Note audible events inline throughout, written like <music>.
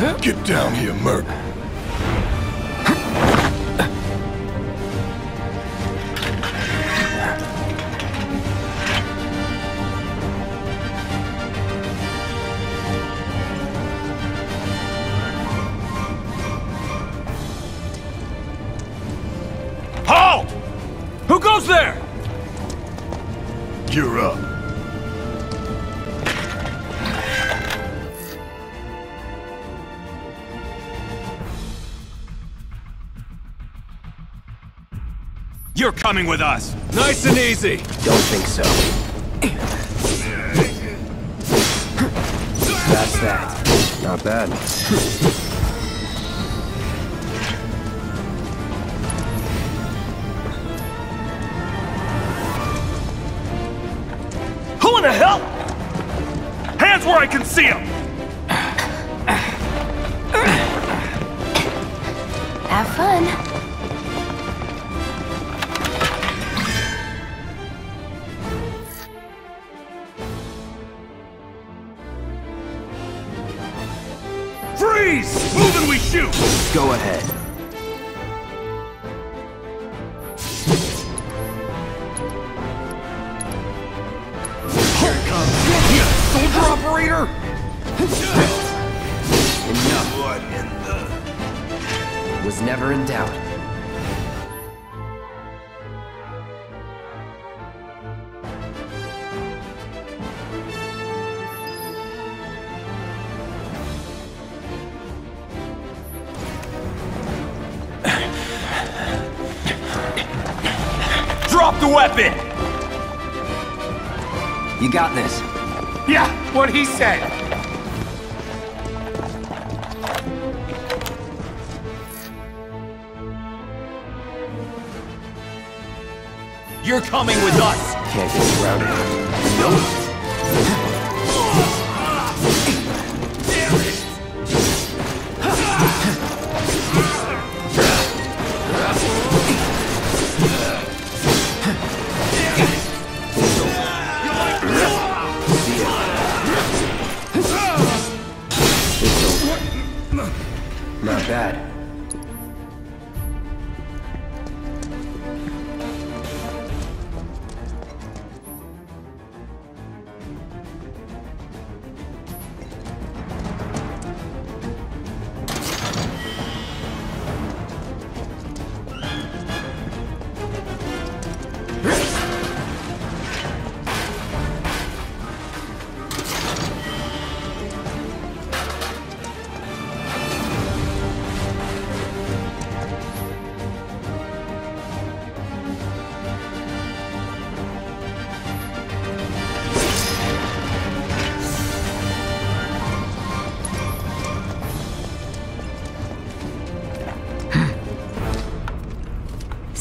Get down here, Merc. You're coming with us. Nice and easy. Don't think so. That's that. Not bad. Who in the hell? Hands where I can see them. Freeze! Move and we shoot. Go ahead. The weapon! You got this. Yeah, what he said. You're coming with us. Can't get surrounded. Not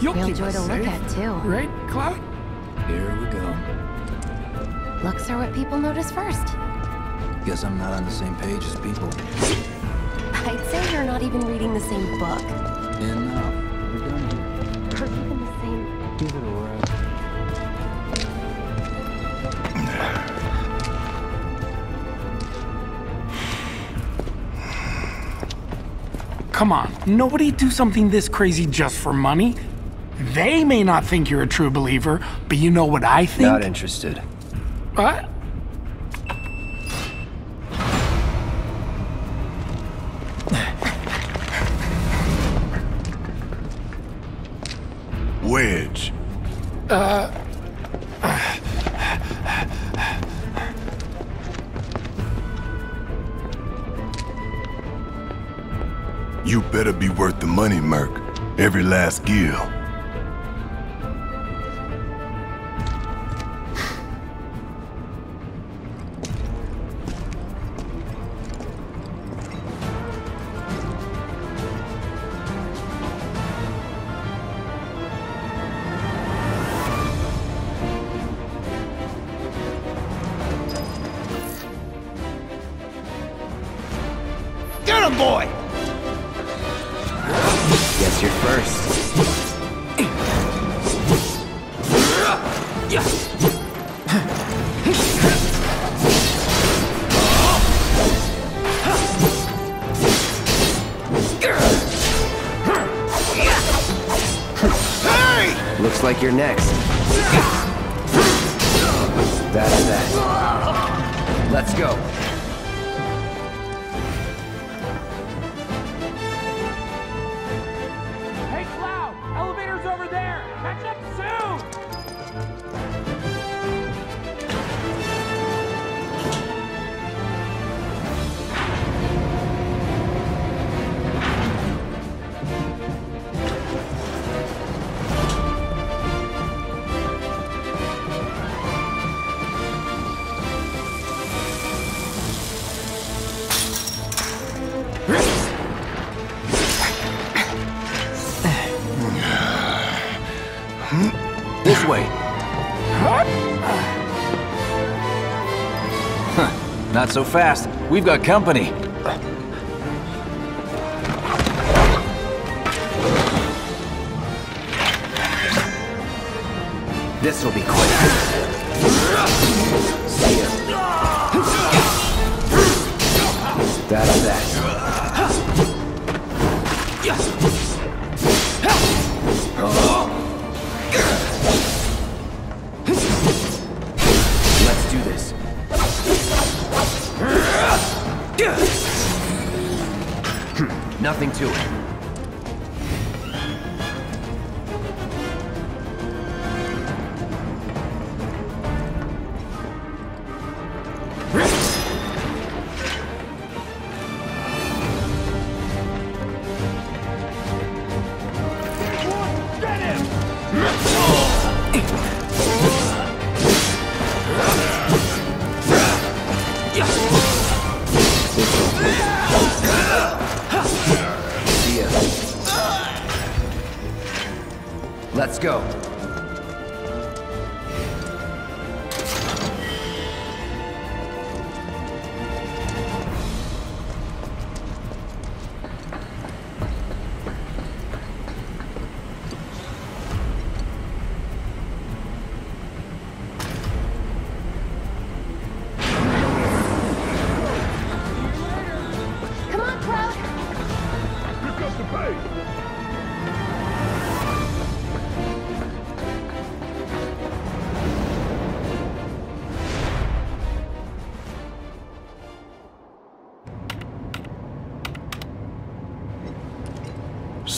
You'll Real keep joy us to look at, too. Right, Cloud? Here we go. Looks are what people notice first. Guess I'm not on the same page as people. I'd say you're not even reading the same book. Enough. We're done here. Or even the same... Give it a rest. Come on, nobody do something this crazy just for money. They may not think you're a true believer, but you know what I think? Not interested. What? Wedge. Uh... You better be worth the money, Merc. Every last gil. Looks like you're next. That's that. Let's go. So fast. We've got company. This'll be quick. That's that. Nothing to it.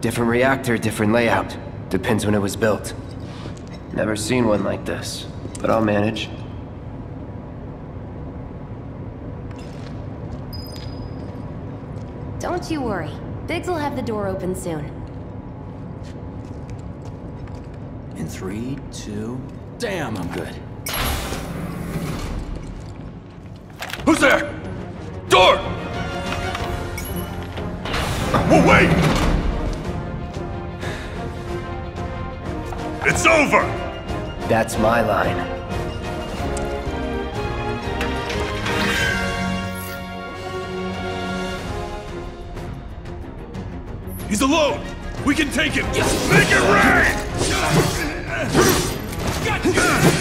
Different reactor, different layout. Depends when it was built. Never seen one like this, but I'll manage. Don't you worry. Biggs will have the door open soon. In three, two... Damn, I'm good. Who's there? Door! Well, wait! It's over! That's my line. He's alone! We can take him! Make it rain!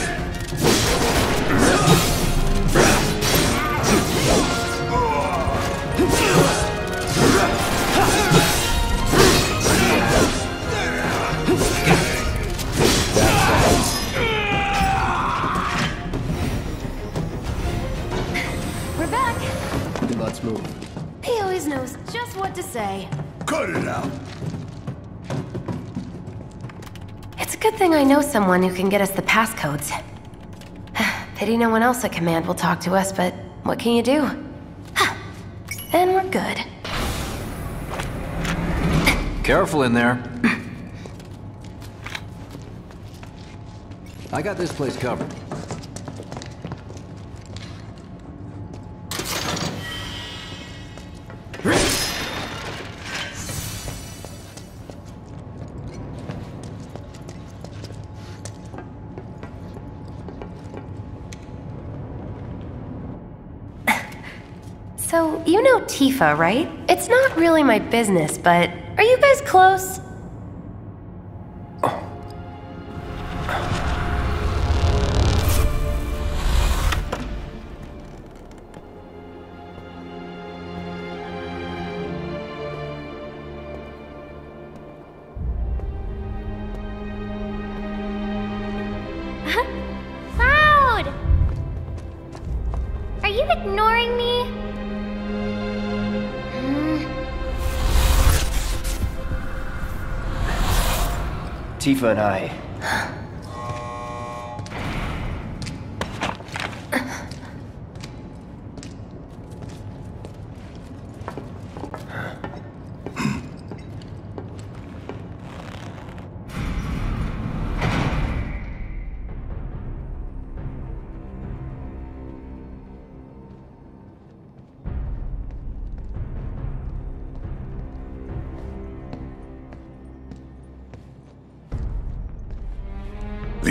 Someone who can get us the passcodes. <sighs> Pity no one else at command will talk to us, but what can you do? then we're good. Careful in there. I got this place covered. Tifa, right? It's not really my business, but are you guys close? Tifa and I.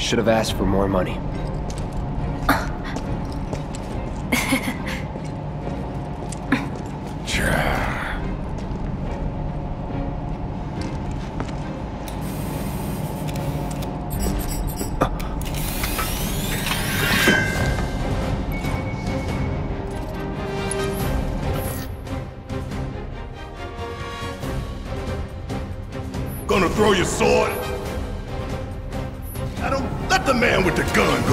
Should have asked for more money. Gonna throw your sword? Gun.